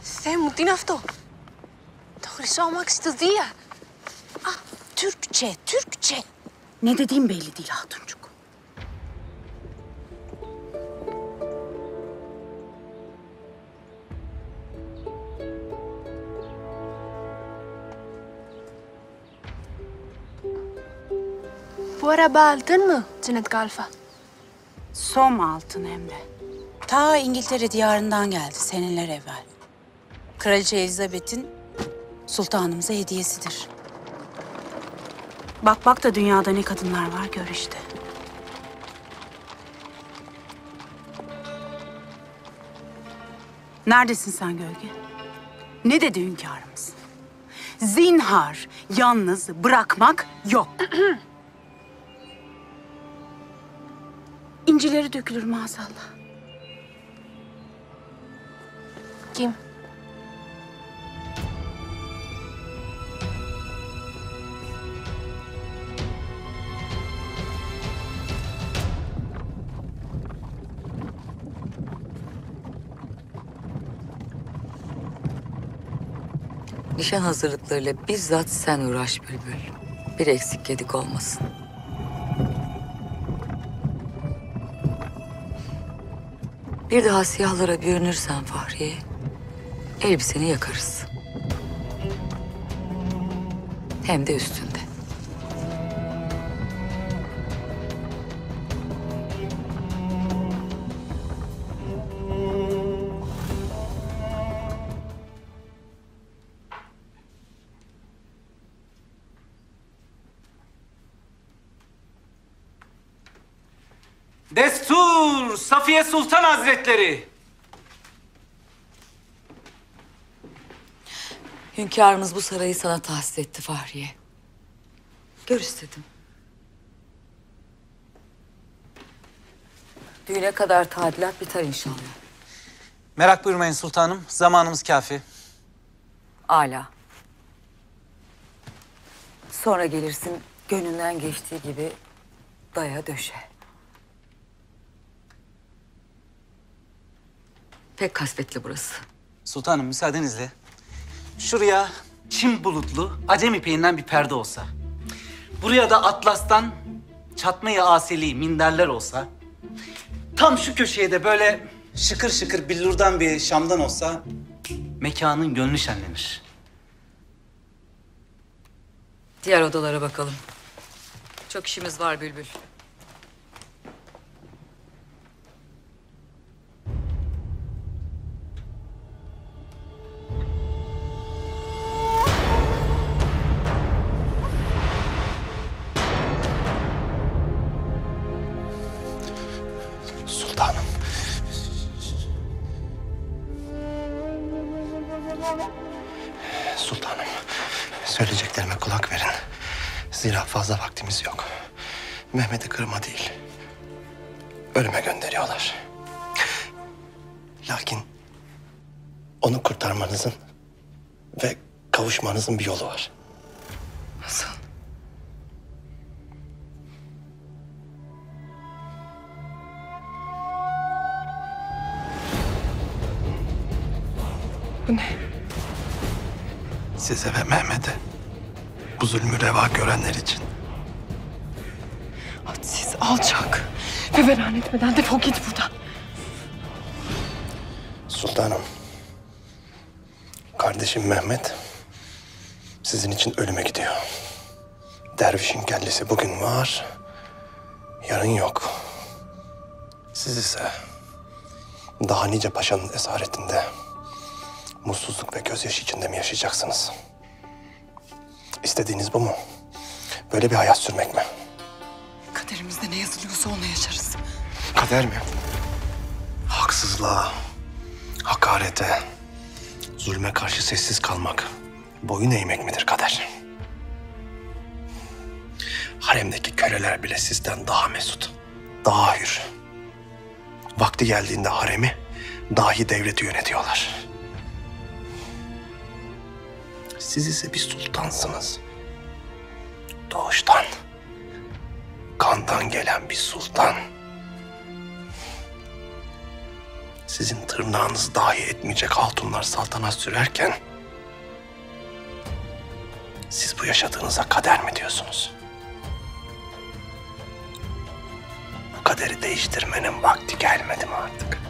Θεέ μου, τι είναι αυτό. Το χρυσό αμάξι του Δία. Α, Türkçe, Türkçe. Ne dediğim belli değil Hatuncuk. Bu araba aldın mı Cennet Kalfa? Som altın hem de. Ta İngiltere diyarından geldi seneler evvel. Kraliçe Elizabeth'in sultanımıza hediyesidir. Bak bak da dünyada ne kadınlar var gör işte. Neredesin sen gölge? Ne dedi hünkârımız? Zinhar yalnız bırakmak yok. İncileri dökülür maazallah. Nişan hazırlıklarıyla bizzat sen uğraş Bülbül. Bir eksik gedik olmasın. Bir daha siyahlara bürünürsen Fahriye, elbiseni yakarız. Hem de üstünde. Destur Safiye Sultan Hazretleri. Hünkârımız bu sarayı sana tahsis etti Fahriye. Gör istedim. Düğüne kadar tadilat biter inşallah. Merak buyurmayın sultanım. Zamanımız kafi. Ala. Sonra gelirsin gönlünden geçtiği gibi daya döşe. Pek kasvetli burası. Sultanım müsaadenizle. Şuraya çim bulutlu acem ipeğinden bir perde olsa. Buraya da atlastan çatmayı asili minderler olsa. Tam şu köşeye de böyle şıkır şıkır billurdan bir şamdan olsa mekanın gönlü şenlenir. Diğer odalara bakalım. Çok işimiz var Bülbül. Sultanım, söyleyeceklerime kulak verin. Zira fazla vaktimiz yok. Mehmet'i kırma değil, ölüme gönderiyorlar. Lakin onu kurtarmanızın ve kavuşmanızın bir yolu var. Nasıl? Size ve Mehmet'e bu zulmü reva görenler için Hadsiz, alçak. Ve veren etmeden defol git buradan. Sultanım. Kardeşim Mehmet sizin için ölüme gidiyor. Dervişin kellesi bugün var, yarın yok. Siz ise daha nice paşanın esaretinde mutsuzluk ve gözyaşı içinde mi yaşayacaksınız? İstediğiniz bu mu? Böyle bir hayat sürmek mi? Kaderimizde ne yazılıyorsa onu yaşarız. Kader mi? Haksızlığa, hakarete, zulme karşı sessiz kalmak, boyun eğmek midir kader? Haremdeki köleler bile sizden daha mesut, daha hür. Vakti geldiğinde haremi, dahi devleti yönetiyorlar. Siz ise bir sultansınız. Doğuştan, kandan gelen bir sultan. Sizin tırnağınız dahi etmeyecek hatunlar saltanat sürerken... Siz bu yaşadığınıza kader mi diyorsunuz? Bu kaderi değiştirmenin vakti gelmedi mi artık?